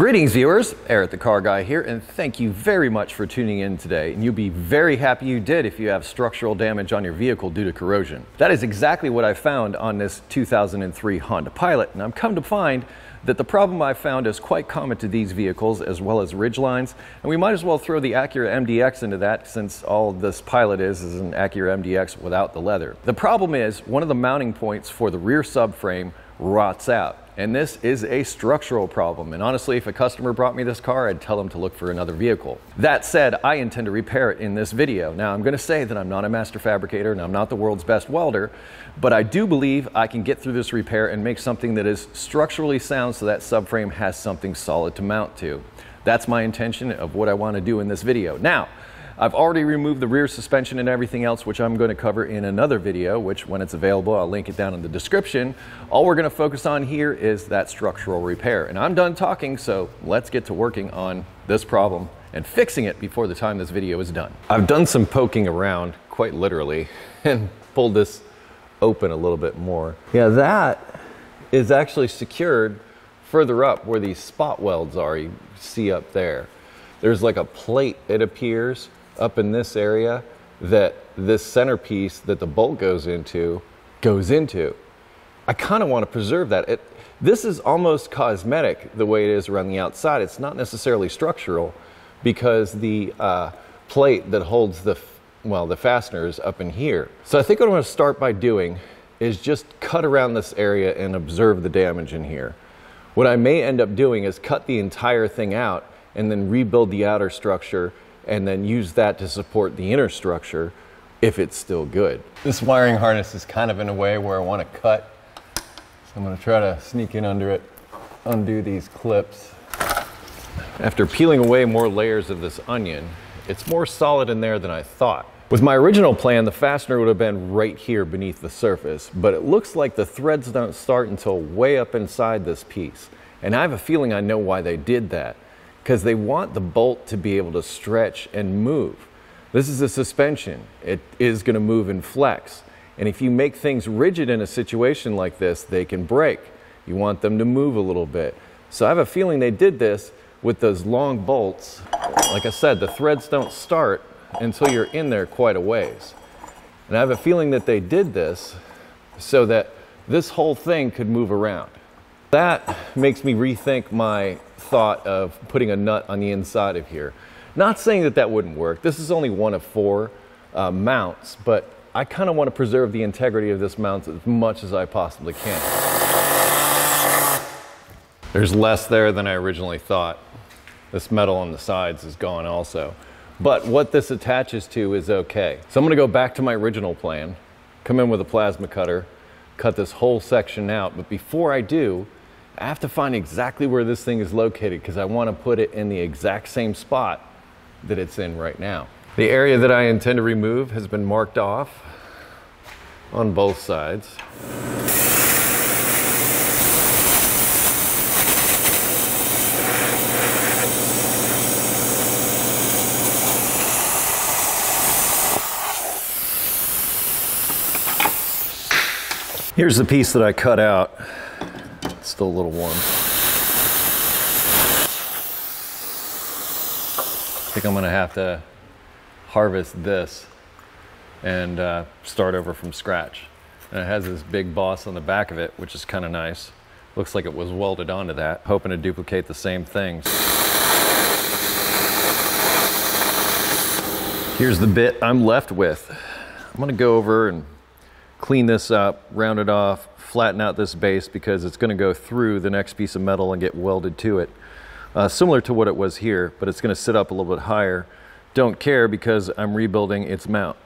Greetings viewers, Eric the Car Guy here and thank you very much for tuning in today and you'll be very happy you did if you have structural damage on your vehicle due to corrosion. That is exactly what I found on this 2003 Honda Pilot and I'm come to find that the problem I found is quite common to these vehicles as well as Ridgelines and we might as well throw the Acura MDX into that since all this Pilot is is an Acura MDX without the leather. The problem is one of the mounting points for the rear subframe rots out and this is a structural problem. And honestly, if a customer brought me this car, I'd tell them to look for another vehicle. That said, I intend to repair it in this video. Now, I'm gonna say that I'm not a master fabricator and I'm not the world's best welder, but I do believe I can get through this repair and make something that is structurally sound so that subframe has something solid to mount to. That's my intention of what I wanna do in this video. Now, I've already removed the rear suspension and everything else, which I'm going to cover in another video, which when it's available, I'll link it down in the description. All we're going to focus on here is that structural repair. And I'm done talking, so let's get to working on this problem and fixing it before the time this video is done. I've done some poking around, quite literally, and pulled this open a little bit more. Yeah, that is actually secured further up where these spot welds are, you see up there. There's like a plate, it appears, up in this area that this centerpiece that the bolt goes into goes into. I kind of want to preserve that. It, this is almost cosmetic the way it is around the outside. It's not necessarily structural because the uh, plate that holds the well the fasteners up in here. So I think what I'm going to start by doing is just cut around this area and observe the damage in here. What I may end up doing is cut the entire thing out and then rebuild the outer structure and then use that to support the inner structure if it's still good. This wiring harness is kind of in a way where I want to cut. So I'm going to try to sneak in under it, undo these clips. After peeling away more layers of this onion, it's more solid in there than I thought. With my original plan, the fastener would have been right here beneath the surface, but it looks like the threads don't start until way up inside this piece. And I have a feeling I know why they did that because they want the bolt to be able to stretch and move. This is a suspension. It is going to move and flex. And if you make things rigid in a situation like this, they can break. You want them to move a little bit. So I have a feeling they did this with those long bolts. Like I said, the threads don't start until you're in there quite a ways. And I have a feeling that they did this so that this whole thing could move around. That makes me rethink my thought of putting a nut on the inside of here. Not saying that that wouldn't work. This is only one of four uh, mounts, but I kind of want to preserve the integrity of this mount as much as I possibly can. There's less there than I originally thought. This metal on the sides is gone also. But what this attaches to is okay. So I'm gonna go back to my original plan, come in with a plasma cutter, cut this whole section out. But before I do, I have to find exactly where this thing is located because I want to put it in the exact same spot that it's in right now. The area that I intend to remove has been marked off on both sides. Here's the piece that I cut out still a little warm. I think I'm gonna have to harvest this and uh, start over from scratch. And it has this big boss on the back of it, which is kind of nice. Looks like it was welded onto that, hoping to duplicate the same things. Here's the bit I'm left with. I'm gonna go over and clean this up, round it off, flatten out this base because it's going to go through the next piece of metal and get welded to it. Uh, similar to what it was here, but it's going to sit up a little bit higher. Don't care because I'm rebuilding its mount.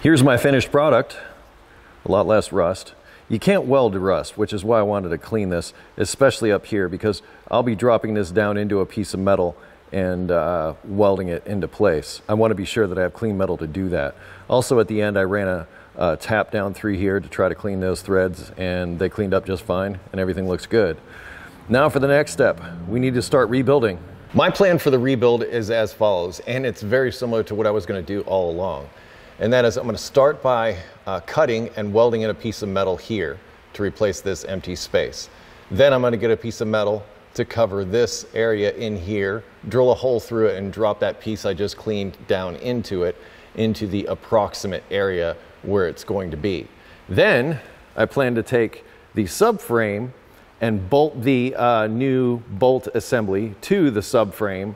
Here's my finished product. A lot less rust. You can't weld to rust, which is why I wanted to clean this, especially up here, because I'll be dropping this down into a piece of metal and uh, welding it into place. I want to be sure that I have clean metal to do that. Also at the end I ran a, a tap down through here to try to clean those threads and they cleaned up just fine and everything looks good. Now for the next step, we need to start rebuilding. My plan for the rebuild is as follows, and it's very similar to what I was gonna do all along. And that is I'm gonna start by uh, cutting and welding in a piece of metal here to replace this empty space. Then I'm gonna get a piece of metal to cover this area in here, drill a hole through it and drop that piece I just cleaned down into it, into the approximate area where it's going to be. Then I plan to take the subframe and bolt the uh, new bolt assembly to the subframe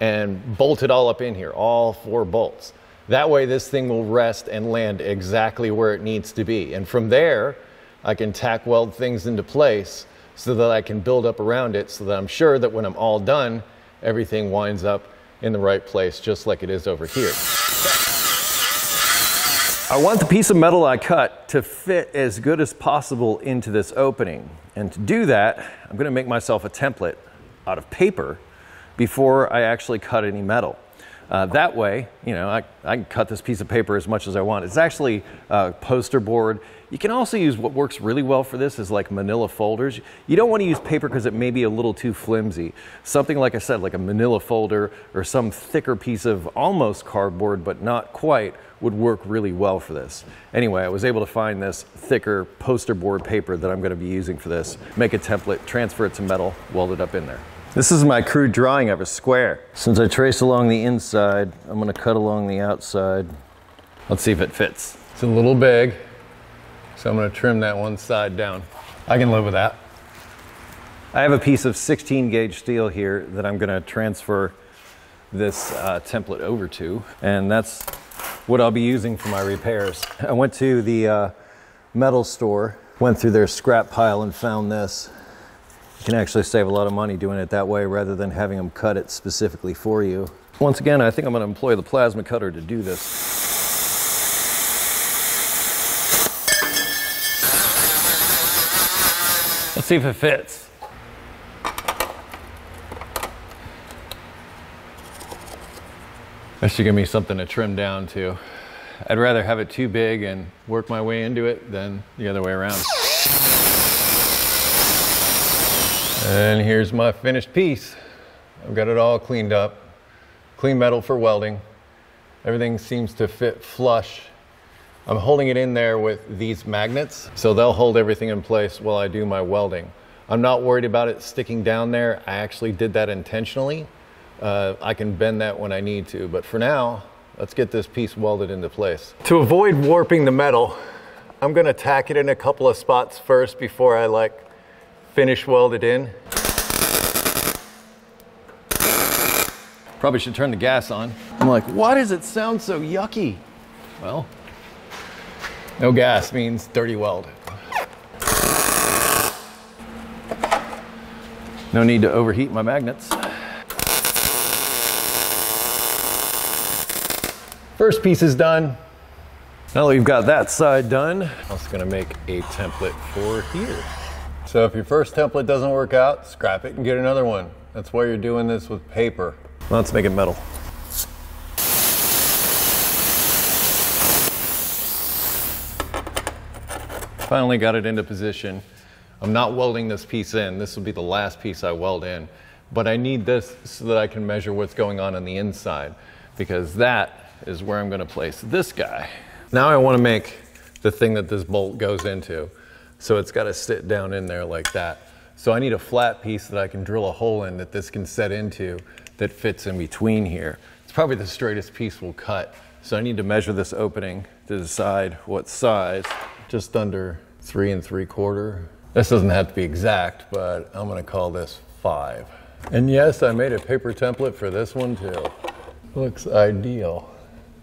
and bolt it all up in here, all four bolts. That way this thing will rest and land exactly where it needs to be. And from there, I can tack weld things into place so that I can build up around it so that I'm sure that when I'm all done, everything winds up in the right place just like it is over here. I want the piece of metal I cut to fit as good as possible into this opening. And to do that, I'm gonna make myself a template out of paper before I actually cut any metal. Uh, that way, you know, I, I, can cut this piece of paper as much as I want. It's actually a poster board. You can also use what works really well for this is like manila folders. You don't want to use paper because it may be a little too flimsy. Something like I said, like a manila folder or some thicker piece of almost cardboard, but not quite, would work really well for this. Anyway, I was able to find this thicker poster board paper that I'm going to be using for this. Make a template, transfer it to metal, weld it up in there. This is my crude drawing of a square. Since I traced along the inside, I'm gonna cut along the outside. Let's see if it fits. It's a little big, so I'm gonna trim that one side down. I can live with that. I have a piece of 16 gauge steel here that I'm gonna transfer this uh, template over to, and that's what I'll be using for my repairs. I went to the uh, metal store, went through their scrap pile and found this. You can actually save a lot of money doing it that way rather than having them cut it specifically for you. Once again, I think I'm gonna employ the plasma cutter to do this. Let's see if it fits. That should give me something to trim down to. I'd rather have it too big and work my way into it than the other way around. And here's my finished piece. I've got it all cleaned up. Clean metal for welding. Everything seems to fit flush. I'm holding it in there with these magnets, so they'll hold everything in place while I do my welding. I'm not worried about it sticking down there. I actually did that intentionally. Uh, I can bend that when I need to, but for now, let's get this piece welded into place. To avoid warping the metal, I'm gonna tack it in a couple of spots first before I like finish welded in. Probably should turn the gas on. I'm like, why does it sound so yucky? Well, no gas means dirty weld. No need to overheat my magnets. First piece is done. Now that we've got that side done, I'm also gonna make a template for here. So if your first template doesn't work out, scrap it and get another one. That's why you're doing this with paper. Let's make it metal. Finally got it into position. I'm not welding this piece in. This will be the last piece I weld in. But I need this so that I can measure what's going on on the inside because that is where I'm gonna place this guy. Now I wanna make the thing that this bolt goes into. So it's got to sit down in there like that. So I need a flat piece that I can drill a hole in that this can set into that fits in between here. It's probably the straightest piece we'll cut. So I need to measure this opening to decide what size, just under three and three quarter. This doesn't have to be exact, but I'm gonna call this five. And yes, I made a paper template for this one too. Looks ideal.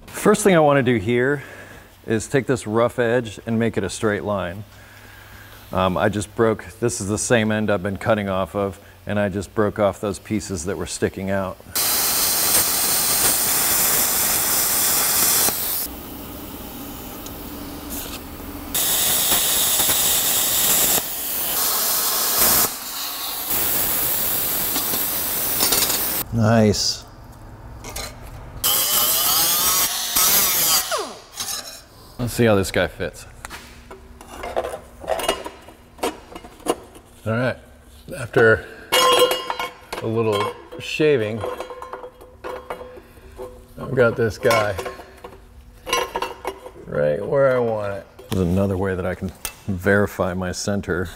First thing I wanna do here is take this rough edge and make it a straight line. Um, I just broke, this is the same end I've been cutting off of, and I just broke off those pieces that were sticking out. Nice. Let's see how this guy fits. All right, after a little shaving, I've got this guy right where I want it. There's another way that I can verify my center.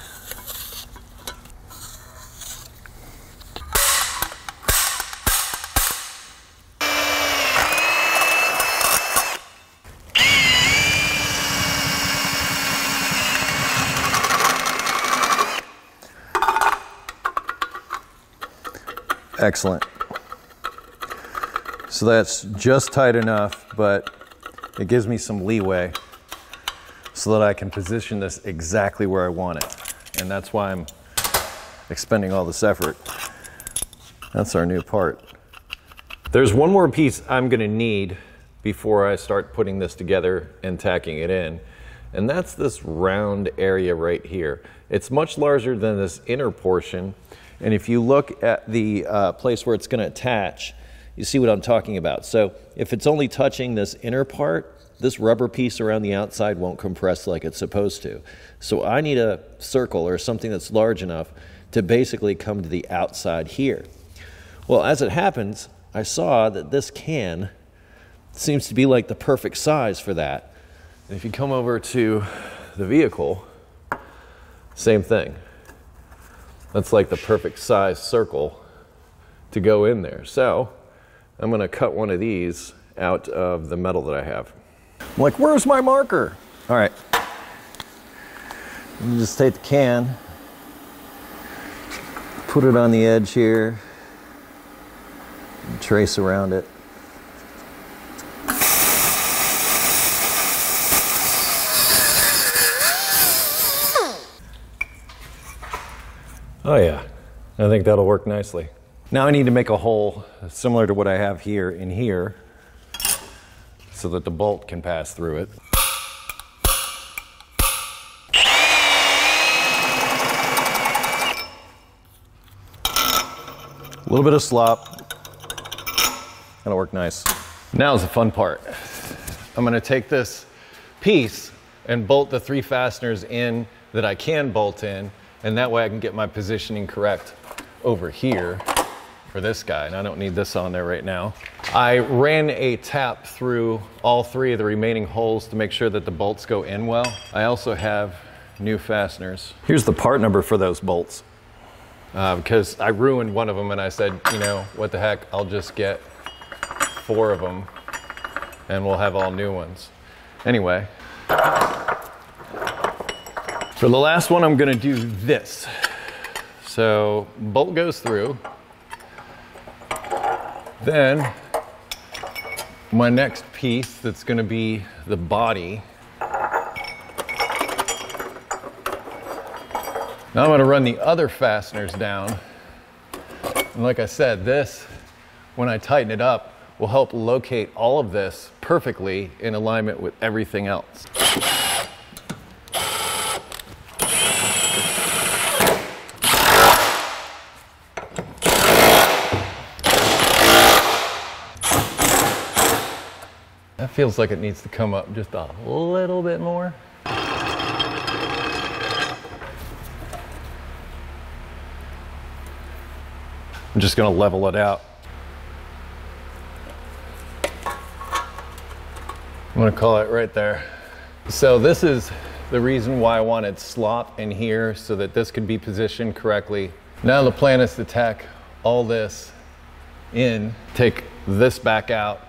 Excellent. So that's just tight enough, but it gives me some leeway so that I can position this exactly where I want it. And that's why I'm expending all this effort. That's our new part. There's one more piece I'm gonna need before I start putting this together and tacking it in. And that's this round area right here. It's much larger than this inner portion. And if you look at the uh, place where it's gonna attach, you see what I'm talking about. So if it's only touching this inner part, this rubber piece around the outside won't compress like it's supposed to. So I need a circle or something that's large enough to basically come to the outside here. Well, as it happens, I saw that this can seems to be like the perfect size for that. And if you come over to the vehicle, same thing. That's like the perfect size circle to go in there. So I'm gonna cut one of these out of the metal that I have. I'm like, where's my marker? All right. You just take the can, put it on the edge here, trace around it. Oh yeah, I think that'll work nicely. Now I need to make a hole similar to what I have here in here so that the bolt can pass through it. A little bit of slop. That'll work nice. Now's the fun part. I'm gonna take this piece and bolt the three fasteners in that I can bolt in, and that way I can get my positioning correct over here for this guy, and I don't need this on there right now. I ran a tap through all three of the remaining holes to make sure that the bolts go in well. I also have new fasteners. Here's the part number for those bolts. Uh, because I ruined one of them and I said, you know, what the heck, I'll just get four of them and we'll have all new ones. Anyway, for the last one, I'm gonna do this. So bolt goes through, then my next piece that's going to be the body. Now I'm going to run the other fasteners down. And like I said, this, when I tighten it up, will help locate all of this perfectly in alignment with everything else. Feels like it needs to come up just a little bit more. I'm just gonna level it out. I'm gonna call it right there. So this is the reason why I wanted slop in here so that this could be positioned correctly. Now the plan is to tack all this in, take this back out,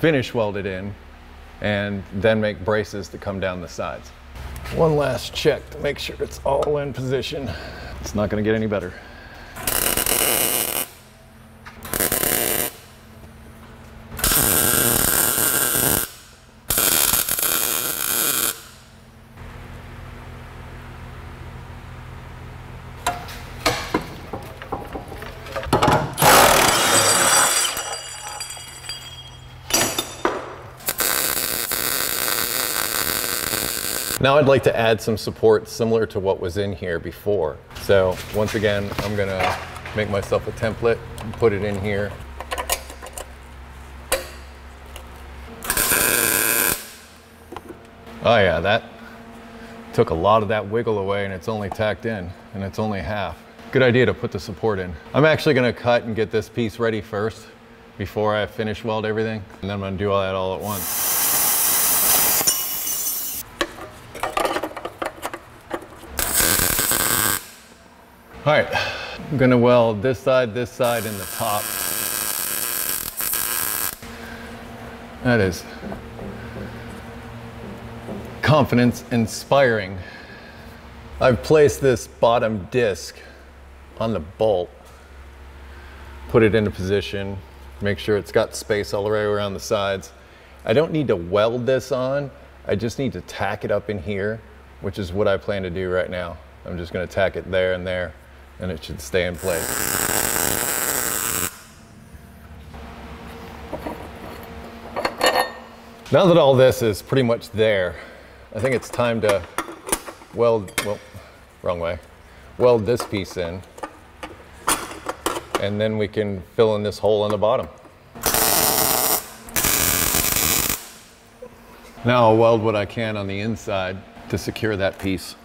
finish weld it in, and then make braces to come down the sides. One last check to make sure it's all in position. It's not gonna get any better. I'd like to add some support similar to what was in here before. So once again, I'm gonna make myself a template and put it in here. Oh yeah, that took a lot of that wiggle away and it's only tacked in and it's only half. Good idea to put the support in. I'm actually gonna cut and get this piece ready first before I finish weld everything. And then I'm gonna do all that all at once. All right, I'm gonna weld this side, this side, and the top. That is confidence inspiring. I've placed this bottom disc on the bolt, put it into position, make sure it's got space all the way around the sides. I don't need to weld this on, I just need to tack it up in here, which is what I plan to do right now. I'm just gonna tack it there and there, and it should stay in place. Now that all this is pretty much there, I think it's time to weld, well, wrong way, weld this piece in. And then we can fill in this hole in the bottom. Now I'll weld what I can on the inside to secure that piece.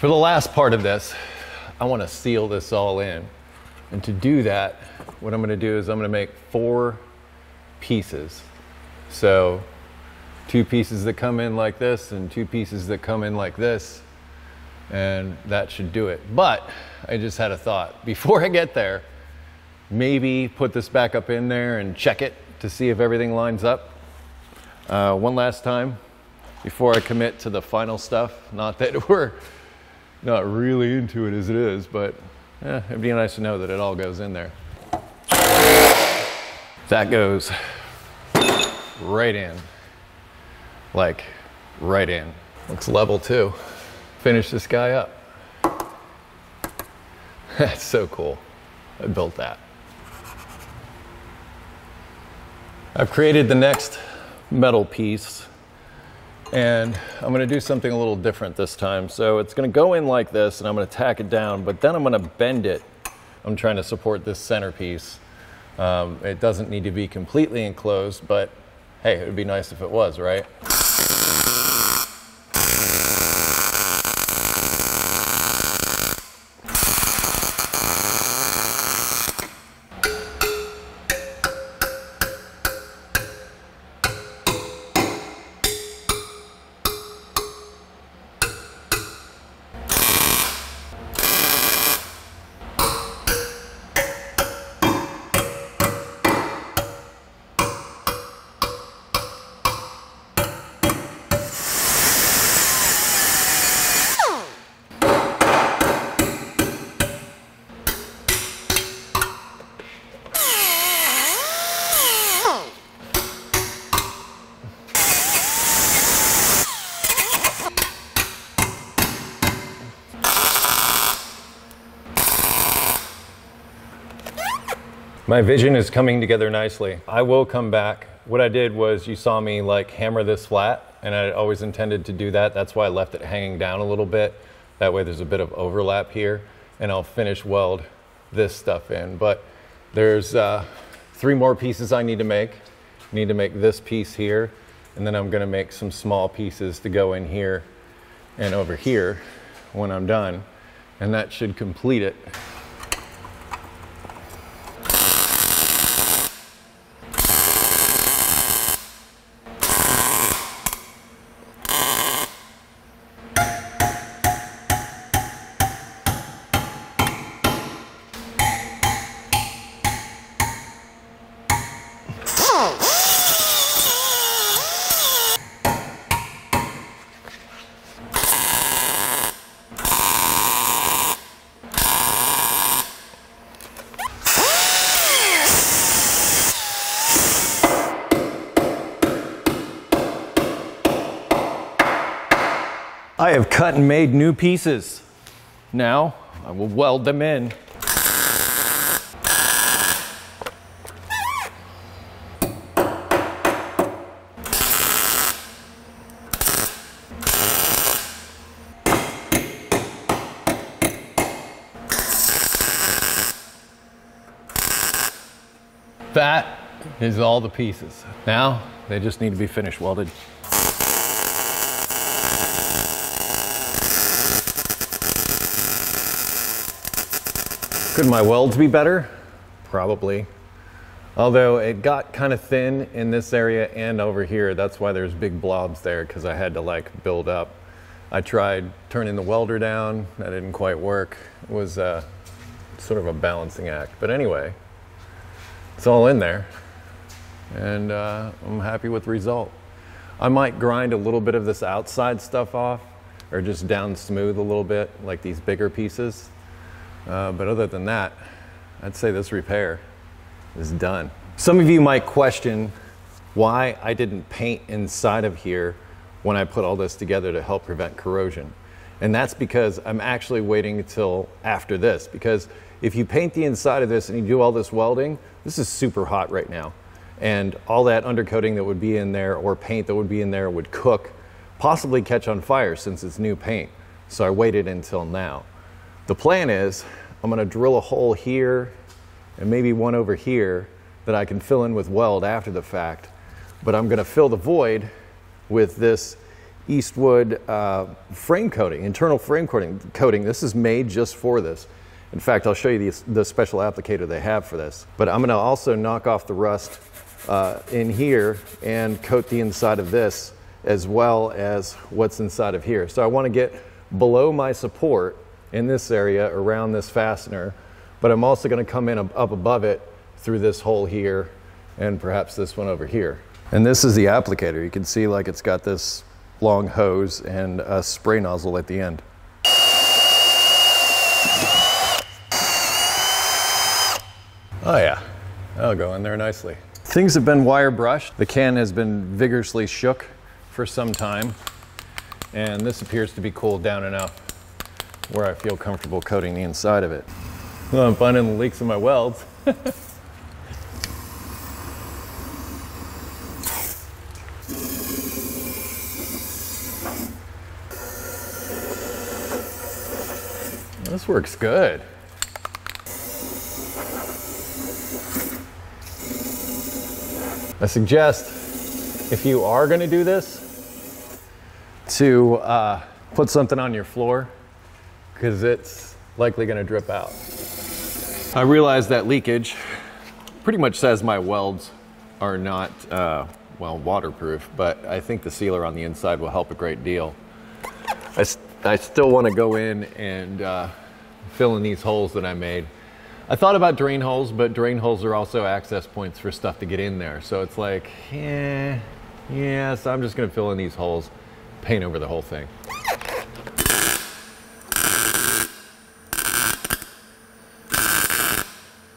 For the last part of this, I want to seal this all in. And to do that, what I'm going to do is I'm going to make four pieces. So two pieces that come in like this and two pieces that come in like this. And that should do it. But I just had a thought. Before I get there, maybe put this back up in there and check it to see if everything lines up. Uh, one last time before I commit to the final stuff. Not that we're not really into it as it is, but eh, it'd be nice to know that it all goes in there. That goes right in, like right in. Looks level too. Finish this guy up. That's so cool. I built that. I've created the next metal piece and I'm gonna do something a little different this time. So it's gonna go in like this and I'm gonna tack it down, but then I'm gonna bend it. I'm trying to support this centerpiece. Um, it doesn't need to be completely enclosed, but hey, it would be nice if it was, right? My vision is coming together nicely. I will come back. What I did was you saw me like hammer this flat and I always intended to do that. That's why I left it hanging down a little bit. That way there's a bit of overlap here and I'll finish weld this stuff in. But there's uh, three more pieces I need to make. I need to make this piece here and then I'm gonna make some small pieces to go in here and over here when I'm done. And that should complete it. Cut and made new pieces. Now I will weld them in. That is all the pieces. Now they just need to be finished welded. Could my welds be better? Probably. Although it got kind of thin in this area and over here. That's why there's big blobs there because I had to like build up. I tried turning the welder down. That didn't quite work. It was uh, sort of a balancing act. But anyway, it's all in there. And uh, I'm happy with the result. I might grind a little bit of this outside stuff off or just down smooth a little bit, like these bigger pieces. Uh, but other than that, I'd say this repair is done. Some of you might question why I didn't paint inside of here when I put all this together to help prevent corrosion. And that's because I'm actually waiting until after this. Because if you paint the inside of this and you do all this welding, this is super hot right now and all that undercoating that would be in there or paint that would be in there would cook, possibly catch on fire since it's new paint. So I waited until now. The plan is I'm gonna drill a hole here and maybe one over here that I can fill in with weld after the fact. But I'm gonna fill the void with this Eastwood uh, frame coating, internal frame coating, coating. This is made just for this. In fact, I'll show you the, the special applicator they have for this. But I'm gonna also knock off the rust uh, in here and coat the inside of this as well as what's inside of here. So I want to get below my support in this area around this fastener, but I'm also going to come in up above it through this hole here and perhaps this one over here. And this is the applicator. You can see like it's got this long hose and a spray nozzle at the end. Oh yeah, that'll go in there nicely. Things have been wire brushed. The can has been vigorously shook for some time. And this appears to be cooled down enough where I feel comfortable coating the inside of it. Well, I'm finding the leaks in my welds. this works good. I suggest if you are going to do this, to uh, put something on your floor because it's likely going to drip out. I realize that leakage pretty much says my welds are not, uh, well, waterproof, but I think the sealer on the inside will help a great deal. I, I still want to go in and uh, fill in these holes that I made. I thought about drain holes, but drain holes are also access points for stuff to get in there. So it's like, yeah, yeah, so I'm just gonna fill in these holes, paint over the whole thing.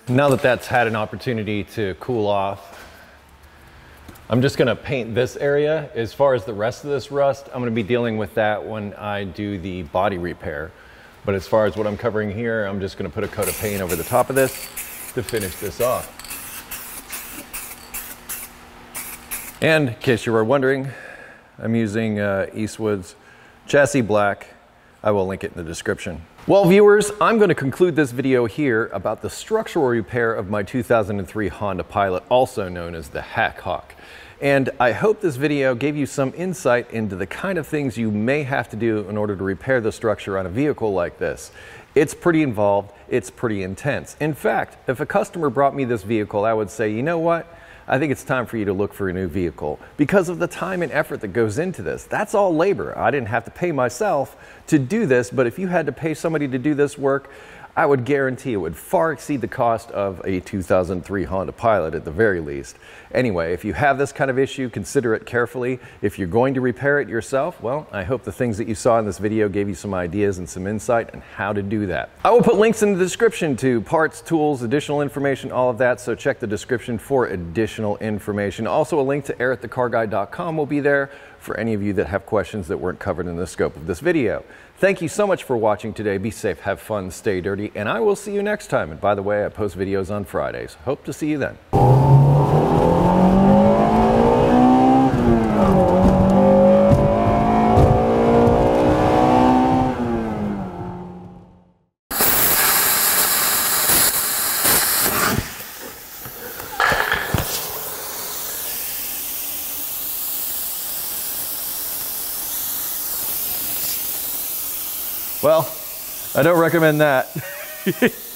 Now that that's had an opportunity to cool off, I'm just gonna paint this area. As far as the rest of this rust, I'm gonna be dealing with that when I do the body repair. But as far as what I'm covering here, I'm just gonna put a coat of paint over the top of this to finish this off. And in case you were wondering, I'm using uh, Eastwood's chassis black. I will link it in the description. Well, viewers, I'm going to conclude this video here about the structural repair of my 2003 Honda Pilot, also known as the Hack Hawk. And I hope this video gave you some insight into the kind of things you may have to do in order to repair the structure on a vehicle like this. It's pretty involved, it's pretty intense. In fact, if a customer brought me this vehicle, I would say, you know what? I think it's time for you to look for a new vehicle because of the time and effort that goes into this. That's all labor. I didn't have to pay myself to do this, but if you had to pay somebody to do this work, I would guarantee it would far exceed the cost of a 2003 Honda Pilot at the very least. Anyway, if you have this kind of issue, consider it carefully. If you're going to repair it yourself, well, I hope the things that you saw in this video gave you some ideas and some insight on how to do that. I will put links in the description to parts, tools, additional information, all of that, so check the description for additional information. Also, a link to ericthecarguy.com will be there for any of you that have questions that weren't covered in the scope of this video. Thank you so much for watching today. Be safe, have fun, stay dirty, and I will see you next time. And by the way, I post videos on Fridays. Hope to see you then. I don't recommend that.